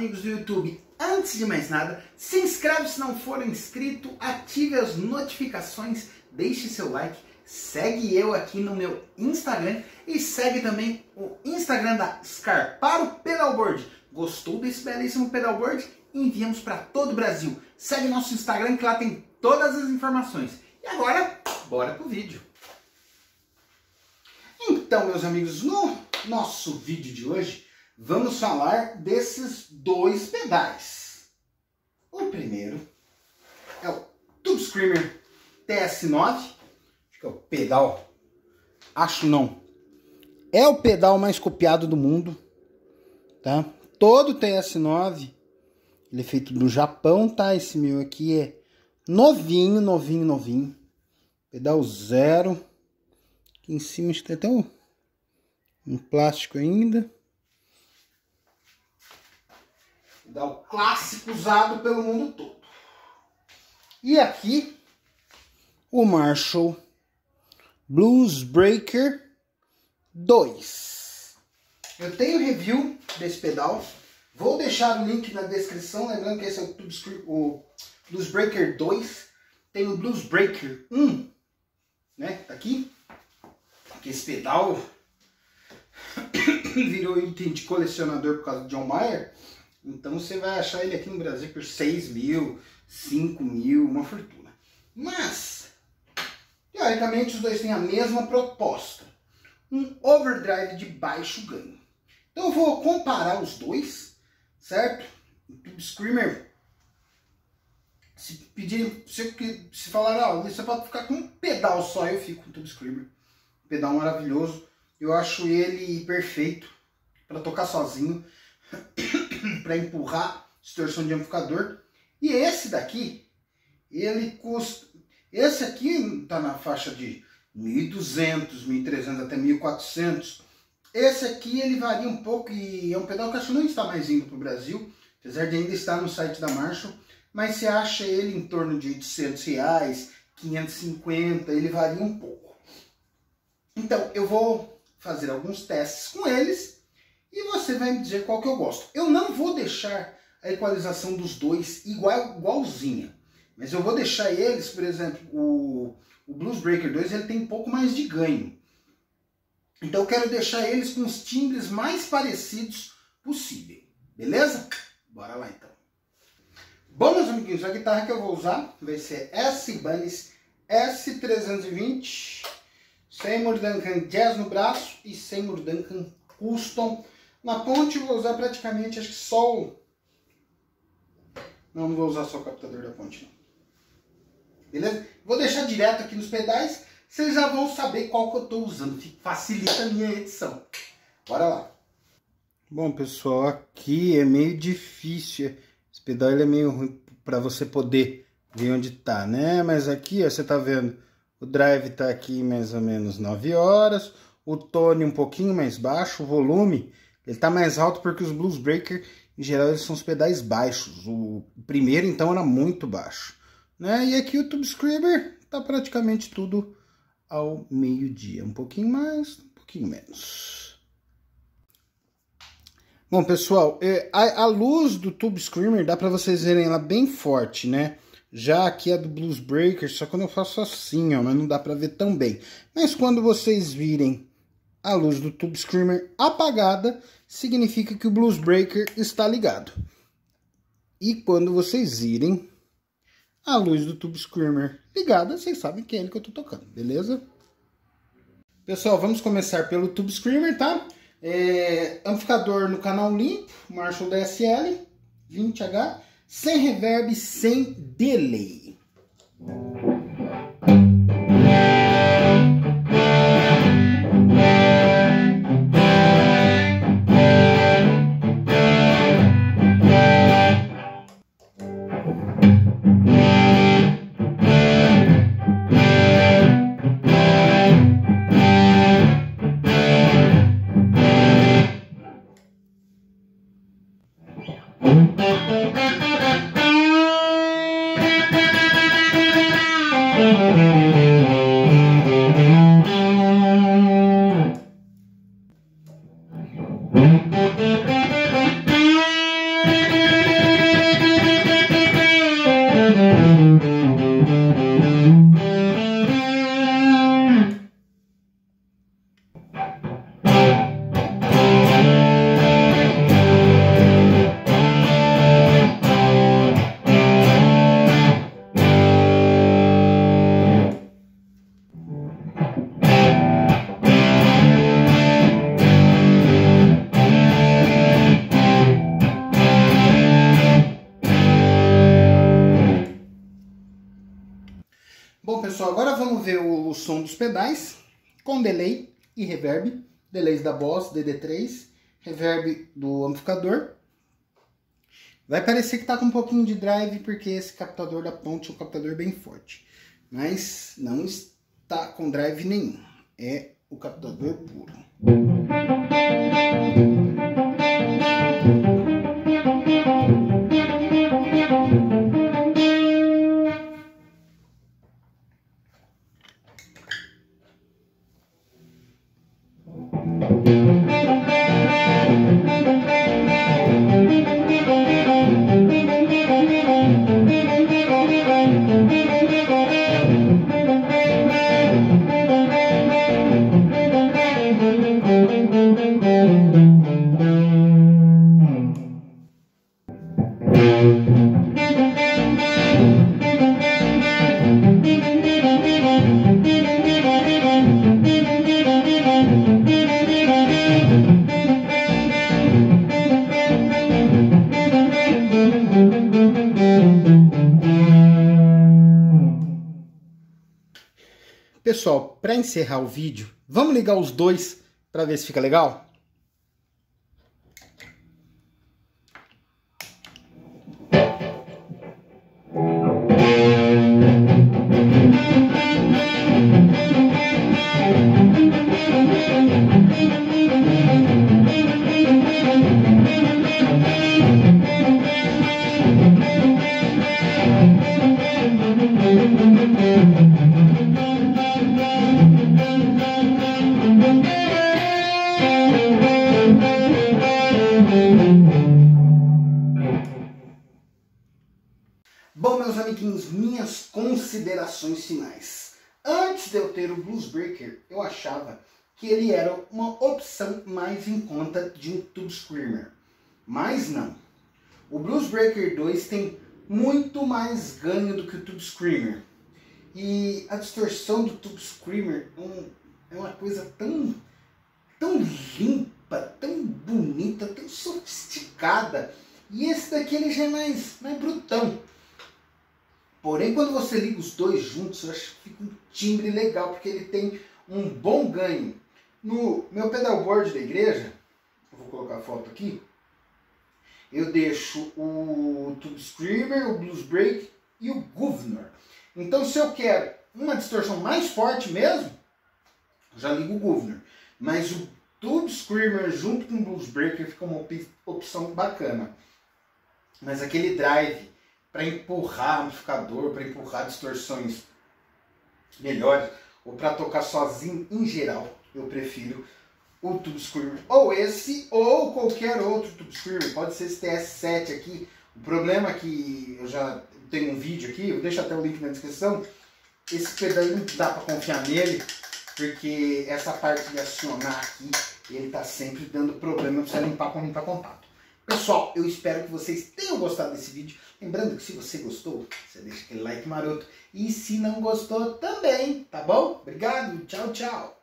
amigos do YouTube. Antes de mais nada, se inscreve se não for inscrito, ative as notificações, deixe seu like, segue eu aqui no meu Instagram e segue também o Instagram da Scar para o pedalboard. Gostou desse belíssimo pedalboard? Enviamos para todo o Brasil. Segue nosso Instagram que lá tem todas as informações. E agora, bora pro vídeo. Então, meus amigos, no nosso vídeo de hoje, vamos falar desses dois pedais. O primeiro é o Tube Screamer TS9, acho que é o pedal, acho não, é o pedal mais copiado do mundo, tá? Todo TS9, ele é feito no Japão, tá? Esse meu aqui é novinho, novinho, novinho, pedal zero, aqui em cima tem até um, um plástico ainda. Dá o clássico usado pelo mundo todo. E aqui o Marshall Blues Breaker 2. Eu tenho review desse pedal. Vou deixar o link na descrição. Lembrando que esse é o, Blues Breaker 2. Tem o Blues Breaker 1, né? Tá aqui. Que esse pedal virou item de colecionador por causa do John Mayer. Então você vai achar ele aqui no Brasil por 6 mil, 5 mil, uma fortuna. Mas, teoricamente, os dois têm a mesma proposta. Um overdrive de baixo ganho. Então eu vou comparar os dois, certo? O Tube Screamer, se pedirem, se, se falar, ah, você pode ficar com um pedal só, eu fico com o Tube Screamer. Pedal maravilhoso. Eu acho ele perfeito para tocar sozinho. para empurrar distorção de amplificador. E esse daqui, ele custa... Esse aqui está na faixa de 1.200, 1.300 até 1.400. Esse aqui ele varia um pouco e é um pedal que acho que não está mais indo para o Brasil, apesar de ainda estar no site da Marshall, mas você acha ele em torno de 800 reais, 550, ele varia um pouco. Então eu vou fazer alguns testes com eles e você vai me dizer qual que eu gosto. Eu não vou deixar a equalização dos dois igual, igualzinha. Mas eu vou deixar eles, por exemplo, o, o Blues Breaker 2 ele tem um pouco mais de ganho. Então eu quero deixar eles com os timbres mais parecidos possível. Beleza? Bora lá então. Bom, meus amiguinhos, a guitarra que eu vou usar vai ser S Banis S320 Seymour Duncan Jazz no braço e Seymour Duncan Custom na ponte eu vou usar praticamente, acho que só o... Não, não vou usar só o captador da ponte, não. Beleza? Vou deixar direto aqui nos pedais, vocês já vão saber qual que eu estou usando. Facilita a minha edição. Bora lá. Bom, pessoal, aqui é meio difícil. Esse pedal é meio ruim para você poder ver onde tá, né? Mas aqui, ó, você tá vendo, o drive tá aqui mais ou menos 9 horas, o tone um pouquinho mais baixo, o volume ele está mais alto porque os Blues Breaker, em geral, eles são os pedais baixos. O primeiro, então, era muito baixo. Né? E aqui o Tube Screamer está praticamente tudo ao meio-dia. Um pouquinho mais, um pouquinho menos. Bom, pessoal, é, a, a luz do Tube Screamer dá para vocês verem ela bem forte, né? Já aqui é do Blues Breaker, só quando eu faço assim, ó, mas não dá para ver tão bem. Mas quando vocês virem a luz do Tube Screamer apagada, significa que o Blues Breaker está ligado. E quando vocês irem a luz do Tube Screamer ligada, vocês sabem que é ele que eu estou tocando, beleza? Pessoal, vamos começar pelo Tube Screamer, tá? É, amplificador no canal limpo, Marshall DSL 20H, sem reverb, sem delay. Pessoal, agora vamos ver o, o som dos pedais com delay e reverb. Delays da Boss DD3, reverb do amplificador. Vai parecer que tá com um pouquinho de drive porque esse captador da ponte é um captador bem forte. Mas não está com drive nenhum. É o captador puro. Pessoal, para encerrar o vídeo, vamos ligar os dois para ver se fica legal? Considerações finais. Antes de eu ter o Blues Breaker, eu achava que ele era uma opção mais em conta de um Tube Screamer. Mas não. O Blues Breaker 2 tem muito mais ganho do que o Tube Screamer. E a distorção do Tube Screamer é, é uma coisa tão, tão limpa, tão bonita, tão sofisticada. E esse daqui ele já é mais, mais brutão. Porém, quando você liga os dois juntos, eu acho que fica um timbre legal, porque ele tem um bom ganho. No meu pedalboard da igreja, vou colocar a foto aqui, eu deixo o Tube Screamer, o Blues Break e o Governor. Então, se eu quero uma distorção mais forte mesmo, já ligo o Governor. Mas o Tube Screamer junto com o Blues Breaker fica uma opção bacana. Mas aquele drive para empurrar amplificador, para empurrar distorções melhores, ou para tocar sozinho em geral, eu prefiro o Tube Screamer. Ou esse, ou qualquer outro Tube Screamer. Pode ser esse TS7 aqui. O problema é que eu já tenho um vídeo aqui, eu deixo até o link na descrição. Esse pedal não dá para confiar nele, porque essa parte de acionar aqui, ele está sempre dando problema para você limpar com limpar contato. Pessoal, eu espero que vocês tenham gostado desse vídeo. Lembrando que se você gostou, você deixa aquele like maroto. E se não gostou, também, tá bom? Obrigado, tchau, tchau.